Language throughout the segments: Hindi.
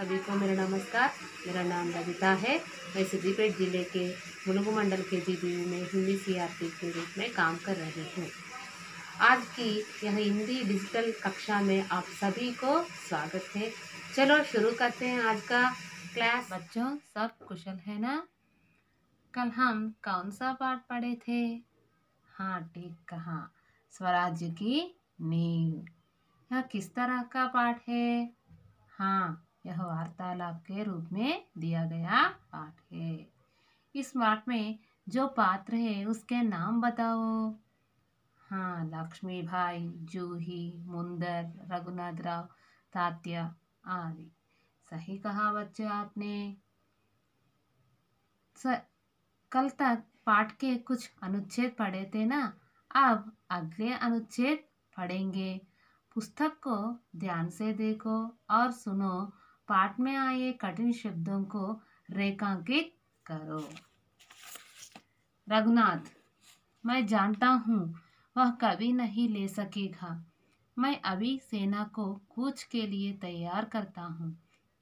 सभी को मेरा नमस्कार। मेरा नाम रविता है। मैं सिद्दीपेट ज़िले के मुलुगु मंडल के जीबीयू में हिंदी सीआरपी के रूप में काम कर रही हूँ। आज की यह हिंदी डिजिटल कक्षा में आप सभी को स्वागत है। चलो शुरू करते हैं आज का क्लास। बच्चों, सब कुशल है ना? कल हम कौन सा पाठ पढ़े थे? हाँ ठीक कहा। स्वराज्य की नींव। यह किस तरह का पाठ है? हाँ यह वार्तालाप के रूप में दिया गया पाठ है। इस पाठ में जो पात्र है उसके नाम बताओ। हाँ लक्ष्मी भाई जूही मुंदर रघुनाथ राव तात्या आदि। सही कहा बच्चे आपने। स, कल तक पाठ के कुछ अनुच्छेद पढ़े थे ना? अब अगले अनुच्छेद पढ़ेंगे। पुस्तक को ध्यान से देखो और सुनो पाठ में आए कठिन शब्दों को रेखांकित करो। रघुनाथ, मैं जानता हूँ वह कभी नहीं ले सकेगा। मैं अभी सेना को कूच के लिए तैयार करता हूँ।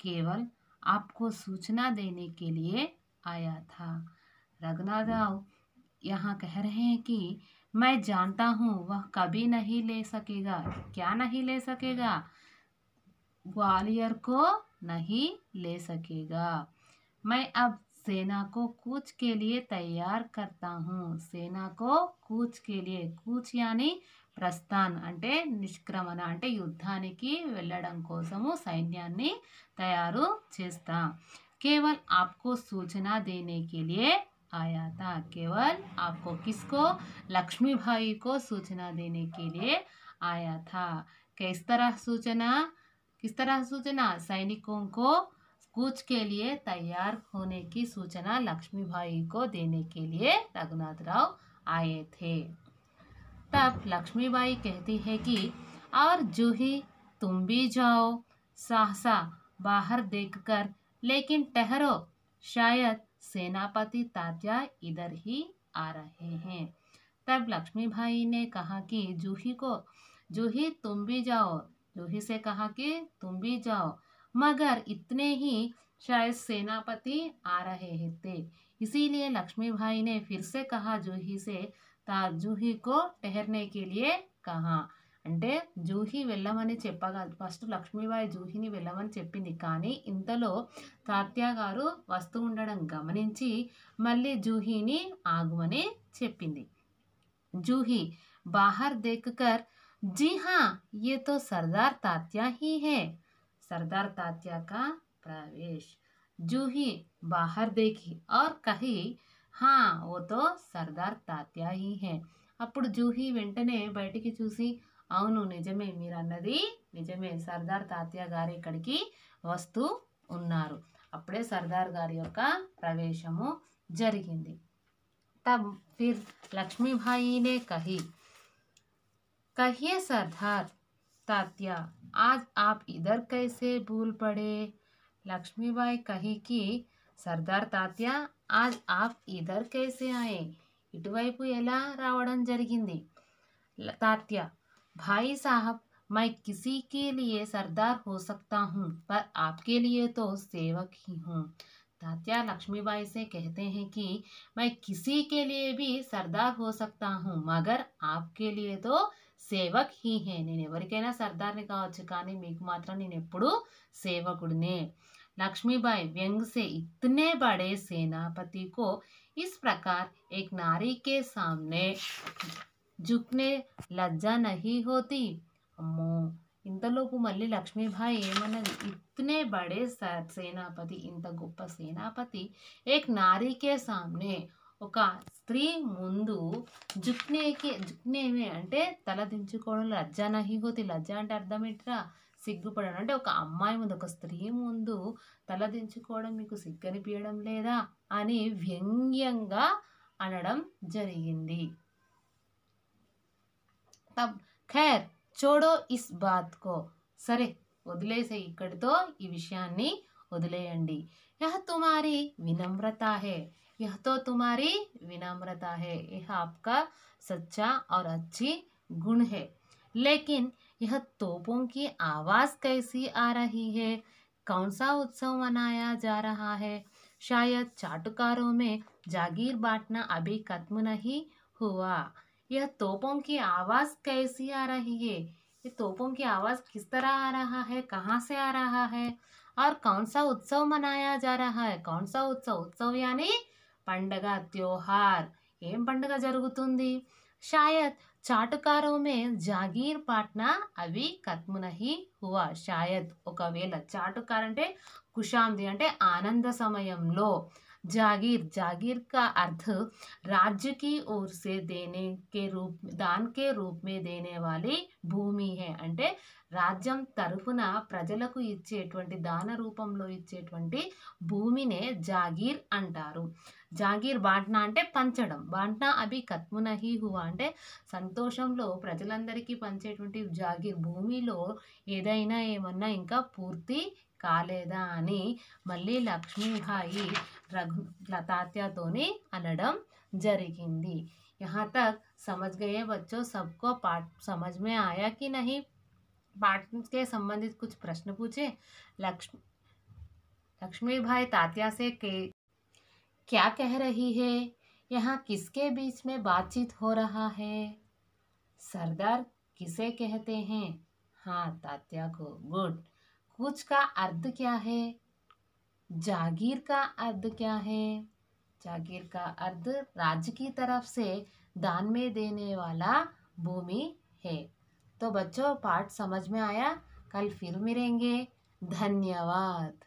केवल आपको सूचना देने के लिए आया था। रघुनाथ राव यहाँ कह रहे हैं कि मैं जानता हूँ वह कभी नहीं ले सकेगा। क्या नहीं ले सकेगा? ग्वालियर को नहीं ले सकेगा मैं अब सेना को कूच के लिए तैयार करता हूँ सेना को కూచ్ के लिए కూచ్ యాని ప్రస్థాన్ అంటే నిష్క్రమణ అంటే యుద్ధానికి వెళ్ళడం కోసము సైన్యాన్ని తయారు చేస్తా केवल आपको सूचना देने के लिए आया था केवल आपको किसको लक्ष्मी भाई को सूचना देने के लिए आया था किस तरह सूचना किस तरह सूचना? सैनिकों को कूच के लिए तैयार होने की सूचना लक्ष्मी भाई को देने के लिए रघुनाथ राव आए थे। तब लक्ष्मीबाई कहती है कि, और जूही, तुम भी जाओ। सहसा बाहर देखकर, लेकिन ठहरो। शायद सेनापति तात्या इधर ही आ रहे हैं। तब लक्ष्मी भाई ने कहा कि, जूही को, जूही, तुम भी जाओ। जूही से कहा कि तुम भी जाओ मगर इतने ही शायद सेनापति आ रहे थे इसीलिए लक्ष्मी भाई ने फिर से कहा जूही से తా జూహీ को ठहरने के लिए कहा అంటే జూహీ వెళ్ళమని చెప్పగా ఫస్ట్ లక్ష్మీబాయి జూహిని వెళ్ళమని చెప్పింది కానీ ఇంతలో తాత్య గారు వస్తూ ఉండడం గమనించి మళ్ళీ జూహీని ఆగుమని చెప్పింది जूही बाहर देखकर जी हाँ ये तो सरदार तात्या ही है सरदार तात्या का प्रवेश जूही बाहर देखी और कही हाँ वो तो సర్దార్ తాత్యా హీ హే అప్పుడు జూహీ వెంటనే బయటికి చూసి అవును నిజమే మీరు అన్నది నిజమే సర్దార్ తాత్య గారు ఇక్కడికి వస్తూ ఉన్నారు అప్పుడే సర్దార్ గారి యొక్క ప్రవేశము జరిగింది तब फिर लक्ष्मी भाई ने कही कहिए सरदार तात्या आज आप इधर कैसे भूल पड़े लक्ष्मीबाई कही कि సర్దార్ తాత్య ఆజ్ ఆప్ ఇధర్ कैसे आए ఇటువైపు ఎలా రావడం జరిగింది तात्या भाई साहब मैं किसी के लिए सरदार हो सकता हूँ पर आपके लिए तो सेवक ही हूँ तात्या लक्ष्मीबाई से कहते हैं कि मैं किसी के लिए भी सरदार हो सकता हूँ मगर आपके लिए तो సేవక్ హీ హే నేను ఎవరికైనా సర్దార్ని కావచ్చు కానీ మీకు మాత్రం నేను ఎప్పుడు సేవకుడినే लक्ष्मीबाई व्यंग से इतने बड़े सेनापति को इस प्रकार एक नारी के सामने झुकने लज्जा नहीं होती అమ్మో ఇంతలోపు మళ్ళీ లక్ష్మీబాయి ఏమన్నది ఇతనే బడే స- సేనాపతి ఇంత గొప్ప సేనాపతి ఏక్ నారీకే సామ్నే ఒక స్త్రీ ముందు జుక్నేకి జుక్నేమే అంటే తల దించుకోవడం లజ్జా నహి లజ్జా లజ్జ అంటే అర్థం ఏంట్రా? సిగ్గుపడడం. అంటే ఒక అమ్మాయి ముందు ఒక స్త్రీ ముందు తలదించుకోవడం మీకు సిగ్గనిపించడం లేదా అని వ్యంగ్యంగా అనడం జరిగింది. తబ్ ఖైర్ చోడో ఇస్ బాత్ కో. సరే వదిలేసే ఇక్కడితో ఈ విషయాన్ని వదిలేయండి. యహ తుమారి వినమ్రత హే यह तो तुम्हारी विनम्रता है। यह आपका सच्चा और अच्छी गुण है। लेकिन यह तोपों की आवाज़ कैसी आ रही है? कौन सा उत्सव मनाया जा रहा है? शायद चाटुकारों में जागीर बांटना अभी खत्म नहीं हुआ। यह तोपों की आवाज़ कैसी आ रही है? ये तोपों की आवाज़ किस तरह आ रहा है? कहाँ से आ रहा है? और कौन सा उत्सव मनाया जा रहा है? कौन सा उत्सव? उत्सव यानी పండగ త్యోహార్ ఏం పండగ జరుగుతుంది? షాయద్ చాటుకారోమే జాగీర్ పాట్నా అవి కత్మునహి హువా. షాయద్ ఒకవేళ చాటుకార్ అంటే కుషాంది అంటే ఆనంద సమయంలో. जागीर जागीर का अर्थ राज्य की ओर से देने के रूप दान के रूप में देने वाली భూమి హే అంటే రాజ్యం తరఫున ప్రజలకు ఇచ్చేటువంటి దాన రూపంలో ఇచ్చేటువంటి భూమినే జాగీర్ అంటారు జాగీర్ బాంట్నా అంటే పంచడం బాంట్నా అభి కత్మునహి హువా అంటే సంతోషంలో ప్రజలందరికీ పంచేటువంటి జాగీర్ భూమిలో ఏదైనా ఏమన్నా ఇంకా పూర్తి కాలేదా అని మళ్ళీ లక్ష్మీబాయి రఘు లతాత్యతోని అనడం జరిగింది यहाँ तक समझ गए बच्चों सबको पाठ समझ में आया कि नहीं पाठ के संबंधित कुछ प्रश्न पूछे लक्ष्मी लक्ष्मी भाई तात्या से के क्या कह रही है यहाँ किसके बीच में बातचीत हो रहा है सरदार किसे कहते हैं हाँ तात्या को गुड कुछ का अर्थ क्या है? जागीर का अर्थ क्या है? जागीर का अर्थ राज्य की तरफ़ से दान में देने वाला भूमि है। तो बच्चों, पाठ समझ में आया? कल फिर मिलेंगे। धन्यवाद।